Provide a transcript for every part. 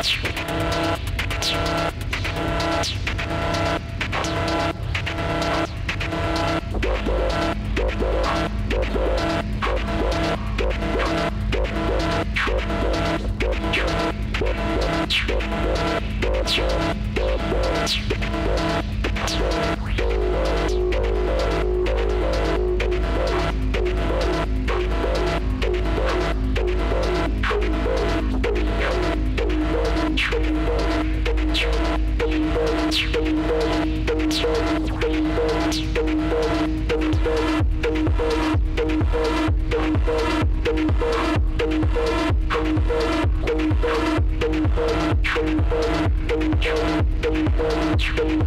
Let's go.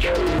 Don't